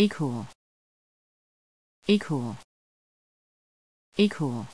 equal. Equal. Equal.